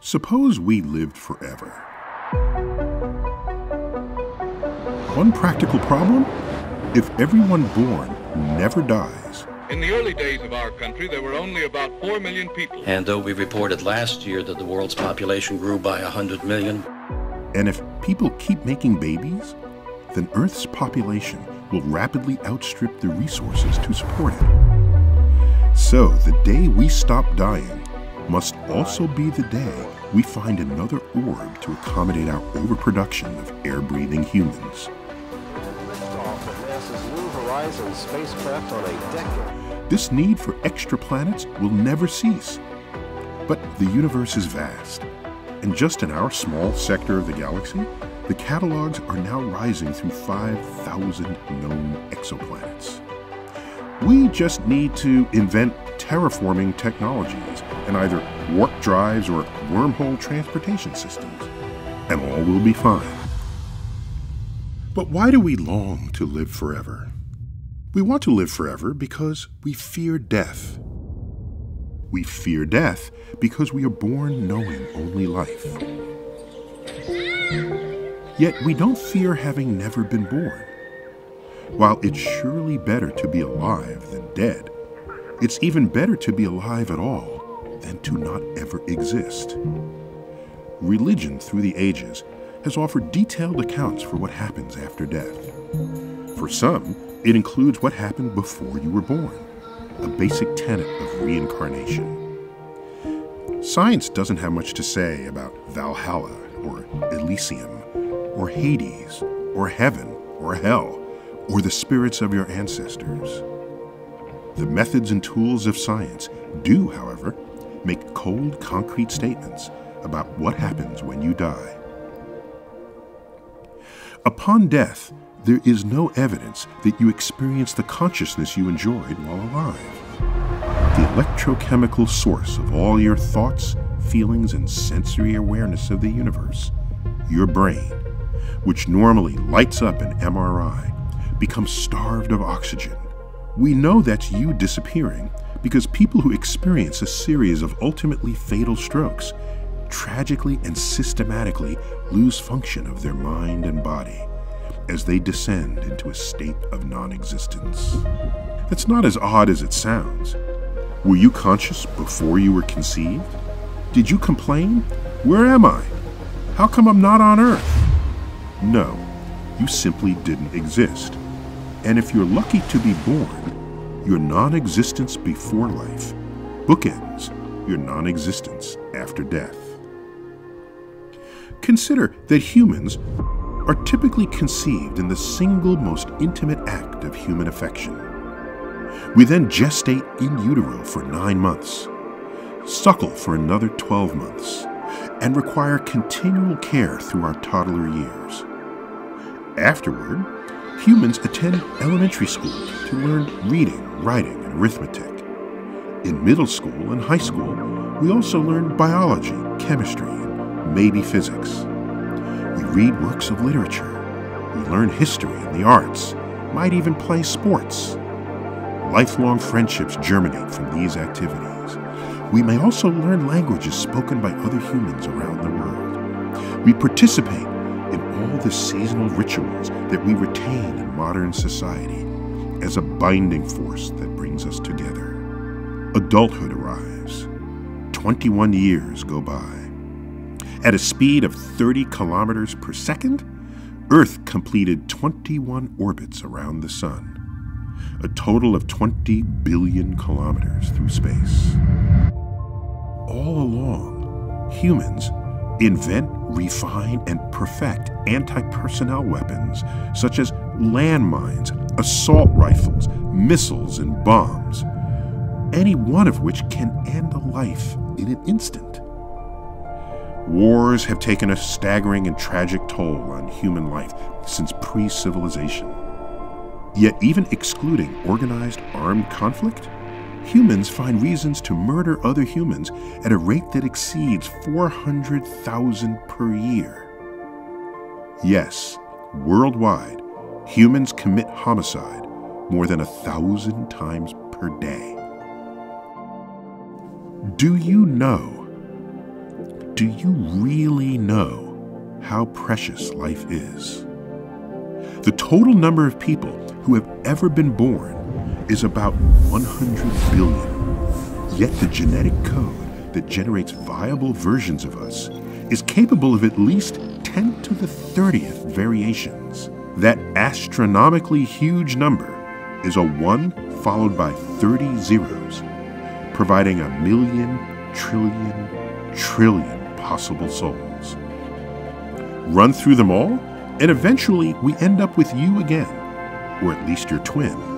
Suppose we lived forever. One practical problem? If everyone born never dies, In the early days of our country, there were only about 4 million people. And though we reported last year that the world's population grew by 100 million, and if people keep making babies, then Earth's population will rapidly outstrip the resources to support it. So the day we stop dying must also be the day we find another orb to accommodate our overproduction of air-breathing humans. This need for extra planets will never cease. But the universe is vast, and just in our small sector of the galaxy, the catalogs are now rising through 5,000 known exoplanets. We just need to invent terraforming technologies and either warp drives or wormhole transportation systems, and all will be fine. But why do we long to live forever? We want to live forever because we fear death. We fear death because we are born knowing only life. Yet we don't fear having never been born. While it's surely better to be alive than dead, it's even better to be alive at all than to not ever exist. Religion through the ages has offered detailed accounts for what happens after death. For some, it includes what happened before you were born, a basic tenet of reincarnation. Science doesn't have much to say about Valhalla or Elysium or Hades or heaven or hell or the spirits of your ancestors. The methods and tools of science do, however, make cold, concrete statements about what happens when you die. Upon death, there is no evidence that you experience the consciousness you enjoyed while alive. The electrochemical source of all your thoughts, feelings, and sensory awareness of the universe, your brain, which normally lights up an MRI, becomes starved of oxygen. We know that's you disappearing because people who experience a series of ultimately fatal strokes tragically and systematically lose function of their mind and body as they descend into a state of non existence. That's not as odd as it sounds. Were you conscious before you were conceived? Did you complain? Where am I? How come I'm not on Earth? No, you simply didn't exist. And if you're lucky to be born, your non existence before life bookends your non existence after death. Consider that humans are typically conceived in the single most intimate act of human affection. We then gestate in utero for nine months, suckle for another 12 months, and require continual care through our toddler years. Afterward, humans attend elementary school to learn reading, writing, and arithmetic. In middle school and high school, we also learn biology, chemistry, and maybe physics. We read works of literature. We learn history and the arts, might even play sports. Lifelong friendships germinate from these activities. We may also learn languages spoken by other humans around the world. We participate in all the seasonal rituals that we retain in modern society as a binding force that brings us together. Adulthood arrives. 21 years go by. At a speed of 30 kilometers per second, Earth completed 21 orbits around the Sun, a total of 20 billion kilometers through space. All along, humans invent, refine, and perfect anti personnel weapons such as landmines, assault rifles, missiles, and bombs, any one of which can end a life in an instant. Wars have taken a staggering and tragic toll on human life since pre civilization. Yet, even excluding organized armed conflict, humans find reasons to murder other humans at a rate that exceeds 400,000 per year. Yes, worldwide, humans commit homicide more than a thousand times per day. Do you know do you really know how precious life is? The total number of people who have ever been born is about 100 billion. Yet the genetic code that generates viable versions of us is capable of at least 10 to the 30th variations. That astronomically huge number is a 1 followed by 30 zeros, providing a million, trillion, trillion possible souls. Run through them all, and eventually we end up with you again, or at least your twin.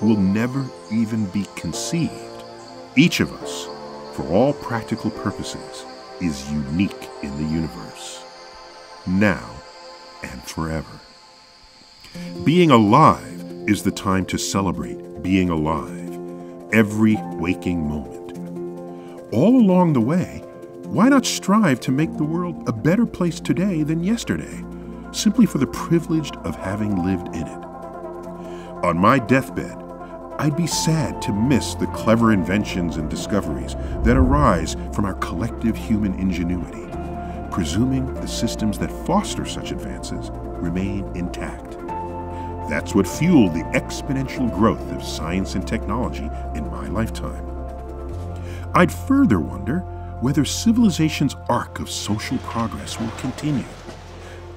will never even be conceived. Each of us, for all practical purposes, is unique in the universe now and forever. Being alive is the time to celebrate being alive every waking moment. All along the way, why not strive to make the world a better place today than yesterday, simply for the privilege of having lived in it? On my deathbed, I'd be sad to miss the clever inventions and discoveries that arise from our collective human ingenuity presuming the systems that foster such advances remain intact. That's what fueled the exponential growth of science and technology in my lifetime. I'd further wonder whether civilization's arc of social progress will continue,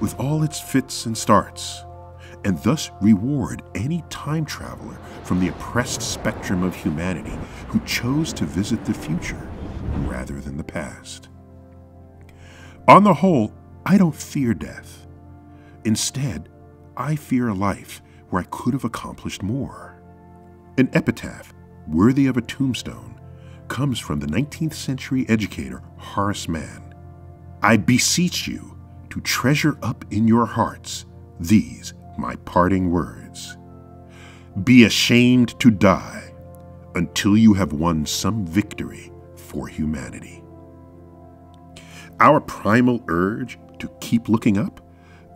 with all its fits and starts, and thus reward any time traveler from the oppressed spectrum of humanity who chose to visit the future rather than the past. On the whole, I don't fear death. Instead, I fear a life where I could have accomplished more. An epitaph worthy of a tombstone comes from the 19th century educator Horace Mann. I beseech you to treasure up in your hearts these my parting words. Be ashamed to die until you have won some victory for humanity. Our primal urge to keep looking up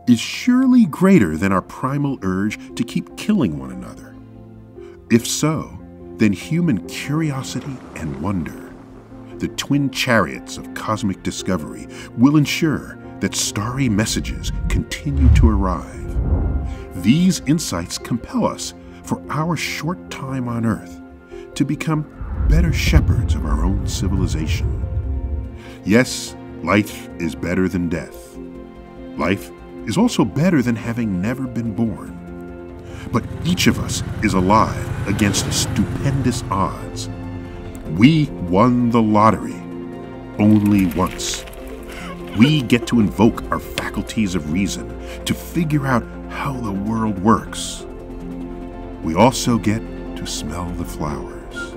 is surely greater than our primal urge to keep killing one another. If so, then human curiosity and wonder, the twin chariots of cosmic discovery, will ensure that starry messages continue to arrive. These insights compel us, for our short time on Earth, to become better shepherds of our own civilization. Yes, Life is better than death. Life is also better than having never been born. But each of us is alive against stupendous odds. We won the lottery only once. We get to invoke our faculties of reason to figure out how the world works. We also get to smell the flowers.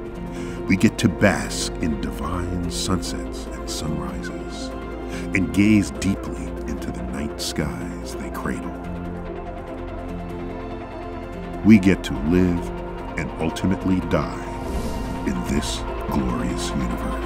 We get to bask in divine sunsets and sunrises and gaze deeply into the night skies they cradle. We get to live and ultimately die in this glorious universe.